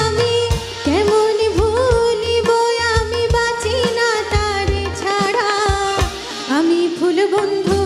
আমি? আমি? না ছাড়া। আমি বন্ধু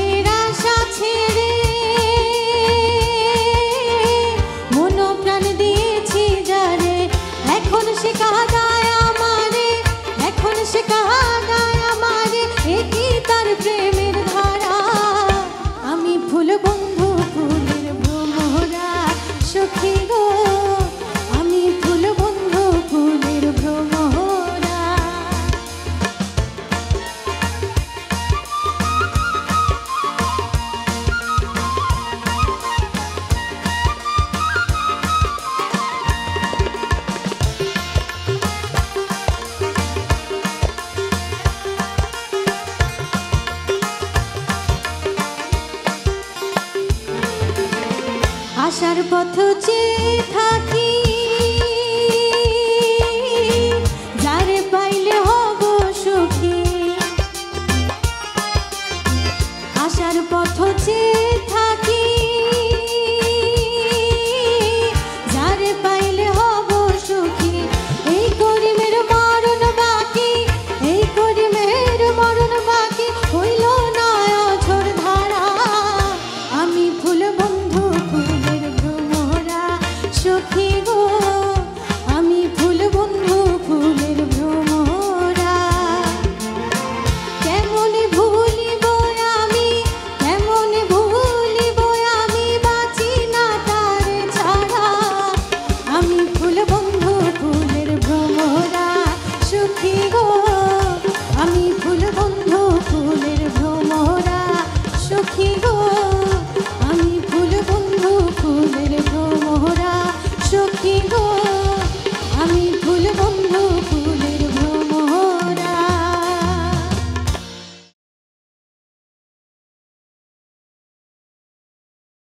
আসার পথ চেয়ে থাকি।